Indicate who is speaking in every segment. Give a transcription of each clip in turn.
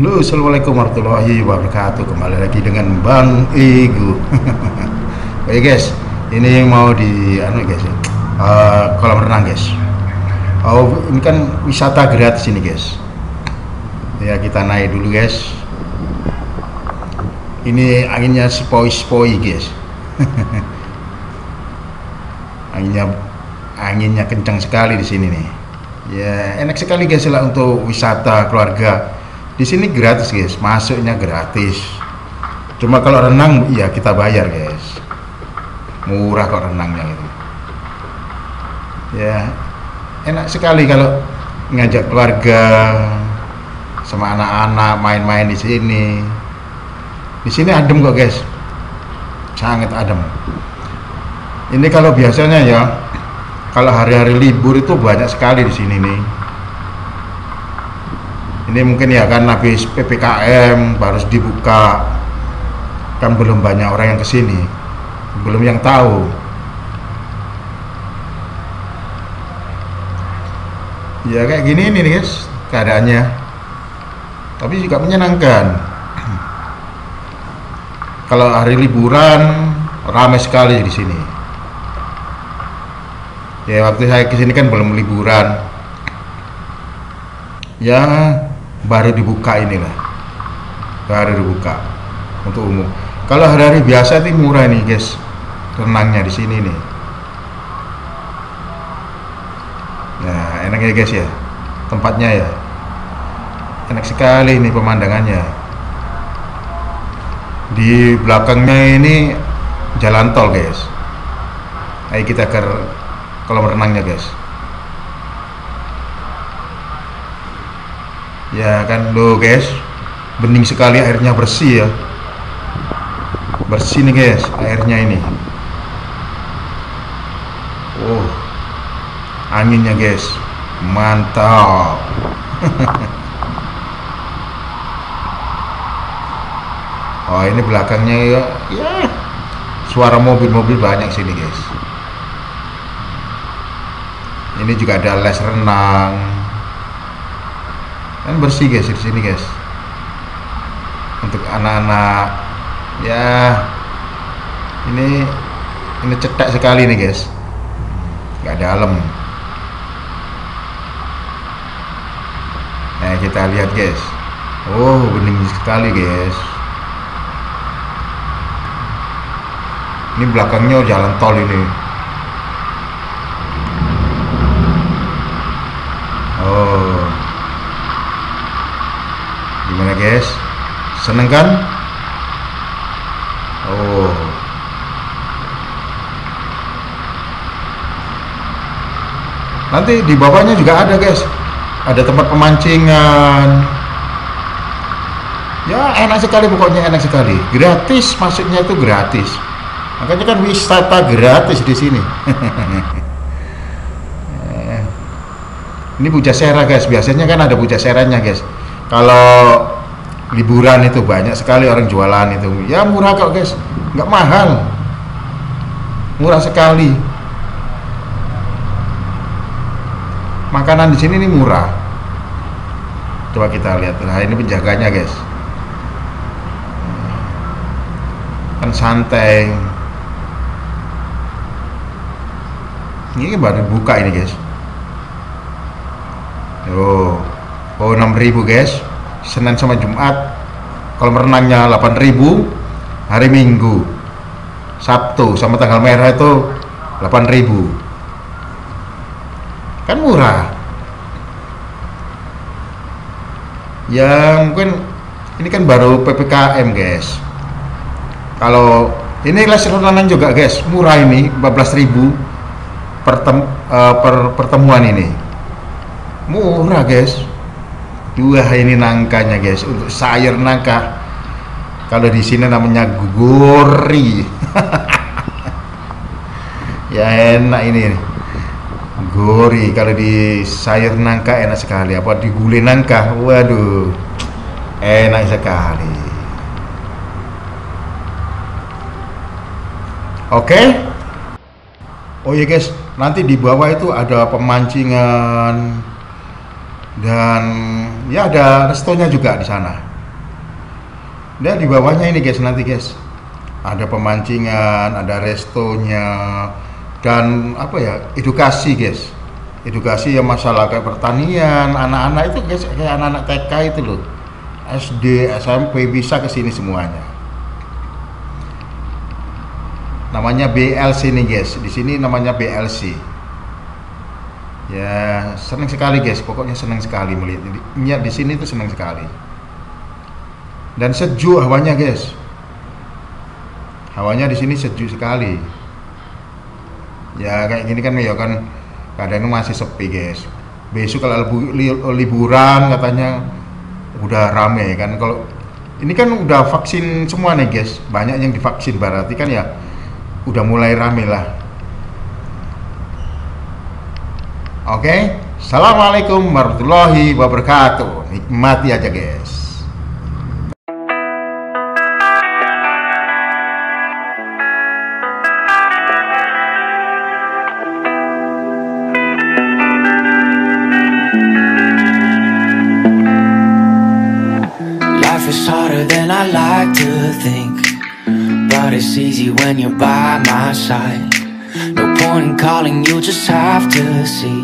Speaker 1: Halo, assalamualaikum warahmatullahi wabarakatuh. Kembali lagi dengan Bang Ego. Oke guys, ini mau di anu guys, uh, kolam renang guys. Oh, ini kan wisata gratis ini guys. Ya kita naik dulu guys. Ini anginnya sepoi-sepoi guys. anginnya anginnya kencang sekali di sini nih. Ya enak sekali guys lah untuk wisata keluarga di sini gratis guys. Masuknya gratis. Cuma kalau renang ya kita bayar guys. Murah kok renangnya itu. Ya enak sekali kalau ngajak keluarga sama anak-anak main-main di sini. Di sini adem kok guys. Sangat adem. Ini kalau biasanya ya kalau hari-hari libur itu banyak sekali di sini nih ini mungkin ya kan habis ppkm baru dibuka. Kan belum banyak orang yang ke sini. Belum yang tahu. Ya kayak gini ini nih guys keadaannya. Tapi juga menyenangkan. Kalau hari liburan ramai sekali di sini. Ya waktu saya ke sini kan belum liburan. Ya baru dibuka inilah. Baru dibuka untuk umum. Kalau hari-hari biasa itu murah nih guys. Renangnya di sini nih. Nah enak ya guys ya. Tempatnya ya. Enak sekali nih pemandangannya. Di belakangnya ini jalan tol guys. Ayo kita ke kolam renangnya guys ya kan lo guys bening sekali airnya bersih ya. Bersih nih guys airnya ini. Oh anginnya guys mantap. Oh ini belakangnya ya. Ya suara mobil-mobil banyak sini guys. Ini juga ada les renang kan bersih guys di sini guys. Untuk anak-anak. Ya. Ini ini cetak sekali nih guys. Nggak dalam. Nah kita lihat guys. Oh bening sekali guys. Ini belakangnya jalan tol ini oh gimana guys? Seneng kan? Oh. Nanti di bawahnya juga ada guys. Ada tempat pemancingan. Ya enak sekali pokoknya enak sekali. Gratis masuknya itu gratis. Makanya kan wisata gratis di sini. Eh, ini Pujasera guys. Biasanya kan ada Pujaseranya guys kalau liburan itu banyak sekali orang jualan itu. Ya murah kok guys. Nggak mahal. Murah sekali. Makanan di sini ini murah. Coba kita lihat. Nah ini penjaganya guys. Kan santai. Ini baru buka ini guys. Oh oh 6000 guys. Senin sama Jumat kalau renangnya 8000 hari Minggu Sabtu sama tanggal merah itu 8000 kan murah. Ya mungkin ini kan baru PPKM guys. Kalau ini les renang juga guys. Murah ini 14.000 pertem, uh, per pertemuan ini. Murah guys dua ini nangkanya guys. Untuk sayur nangka. Kalau di sini namanya gori ya enak ini gori kalau di sayur nangka enak sekali. Apa di gulai nangka? Waduh. Enak sekali. Oke? Okay? oh iya guys. Nanti di bawah itu ada pemancingan dan ya ada restonya juga di sana. Dan di bawahnya ini guys nanti guys. Ada pemancingan, ada restonya dan apa ya edukasi guys. Edukasi yang masalah kayak pertanian anak-anak itu guys kayak anak-anak TK itu loh. SD SMP bisa ke sini semuanya. Namanya BLC nih guys. Di sini namanya BLC ya senang sekali guys. Pokoknya senang sekali melihat ini. Di sini tuh senang sekali. Dan sejuk hawanya guys. Hawanya di sini sejuk sekali. Ya kayak gini kan ya kan. Keadaan masih sepi guys. Besok kalau liburan katanya udah rame kan. Kalau ini kan udah vaksin semua nih guys. Banyak yang divaksin berarti kan ya udah mulai rame lah oke? Okay? Assalamualaikum warahmatullahi wabarakatuh. Nikmati aja guys.
Speaker 2: It's easy when you're by my side In calling, you just have to see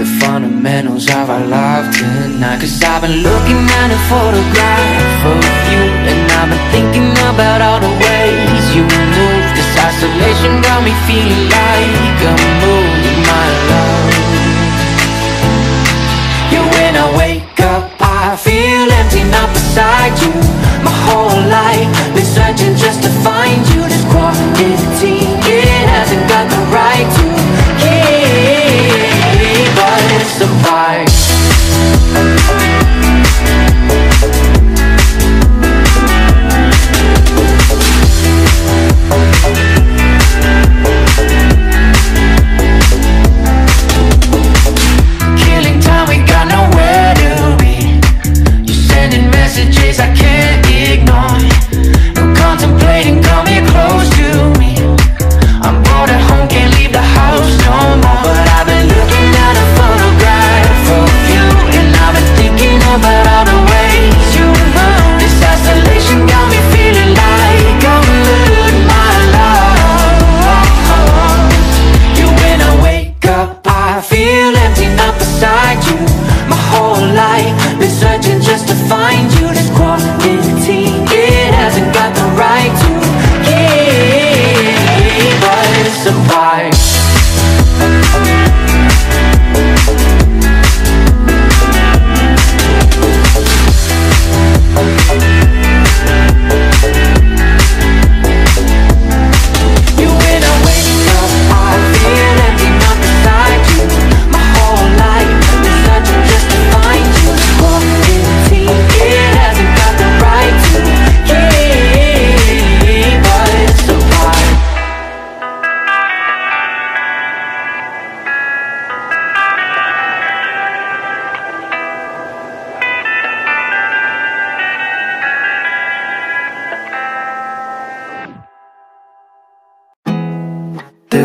Speaker 2: The fundamentals of our love tonight. Cause I've been looking at a photograph of you And I've been thinking about all the ways you move. This isolation got me feeling like I'm my love